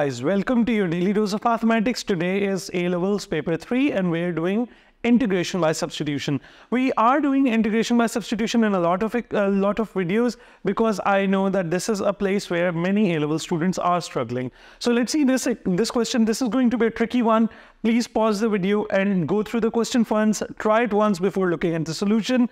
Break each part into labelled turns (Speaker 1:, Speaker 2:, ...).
Speaker 1: guys, welcome to your daily dose of mathematics. Today is A levels paper 3 and we're doing integration by substitution. We are doing integration by substitution in a lot of a lot of videos because I know that this is a place where many A-level students are struggling. So let's see this this question. This is going to be a tricky one. Please pause the video and go through the question once. Try it once before looking at the solution.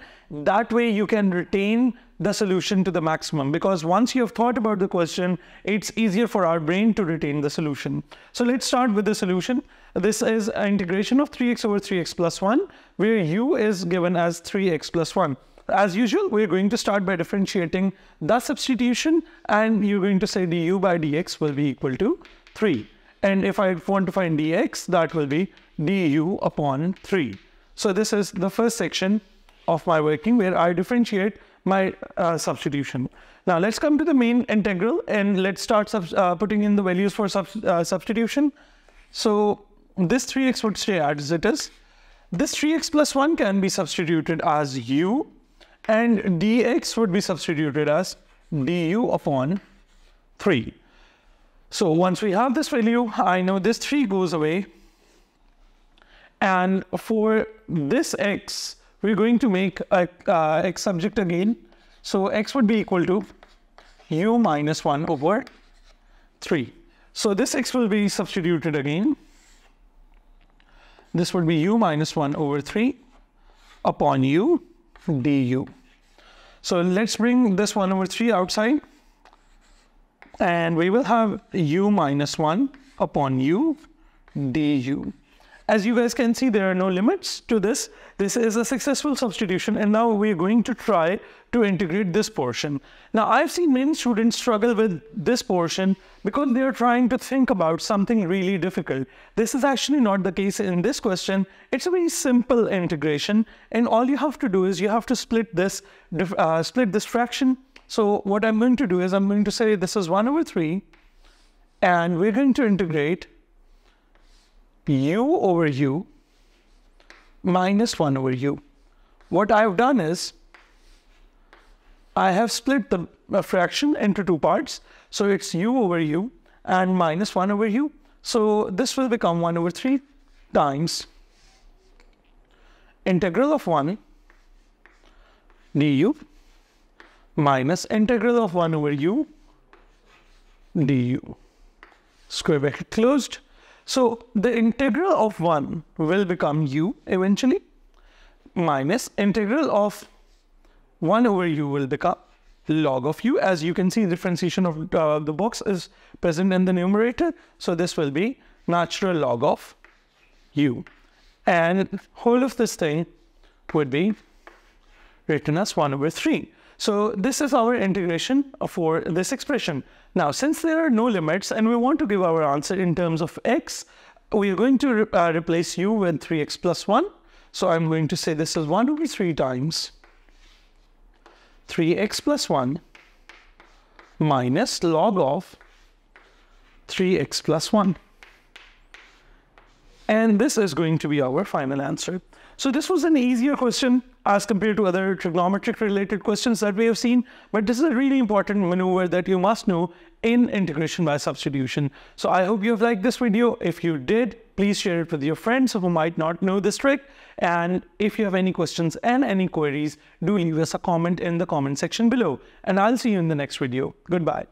Speaker 1: That way you can retain the solution to the maximum because once you have thought about the question, it's easier for our brain to retain the solution. So let's start with the solution. This is an integration of 3x over 3x plus 1, where u is given as 3x plus 1. As usual, we're going to start by differentiating the substitution, and you're going to say du by dx will be equal to 3. And if I want to find dx, that will be du upon 3. So this is the first section of my working where I differentiate my uh, substitution. Now let's come to the main integral and let's start uh, putting in the values for sub uh, substitution. So this 3x would stay as it is. This 3x plus 1 can be substituted as u and dx would be substituted as du upon 3. So once we have this value, I know this 3 goes away. And for this x, we're going to make a uh, x subject again. So x would be equal to u minus 1 over 3. So this x will be substituted again. This would be u minus 1 over 3 upon u du. So let's bring this 1 over 3 outside. And we will have u minus 1 upon u du. As you guys can see, there are no limits to this. This is a successful substitution and now we're going to try to integrate this portion. Now I've seen many students struggle with this portion because they're trying to think about something really difficult. This is actually not the case in this question. It's a very simple integration and all you have to do is you have to split this, uh, split this fraction. So what I'm going to do is I'm going to say this is 1 over 3 and we're going to integrate u over u minus 1 over u. What I've done is I have split the fraction into two parts. So it's u over u and minus 1 over u. So this will become 1 over 3 times integral of 1 du minus integral of 1 over u du. Square bracket closed. So the integral of 1 will become u eventually minus integral of 1 over u will become log of u. As you can see, differentiation of uh, the box is present in the numerator. So this will be natural log of u. And whole of this thing would be written as 1 over 3. So this is our integration for this expression. Now, since there are no limits and we want to give our answer in terms of x, we are going to re uh, replace u with 3x plus 1. So I'm going to say this is 1 over 3 times 3x plus 1 minus log of 3x plus 1. And this is going to be our final answer. So this was an easier question as compared to other trigonometric related questions that we have seen. But this is a really important maneuver that you must know in integration by substitution. So I hope you have liked this video. If you did, please share it with your friends who might not know this trick. And if you have any questions and any queries, do leave us a comment in the comment section below. And I'll see you in the next video. Goodbye.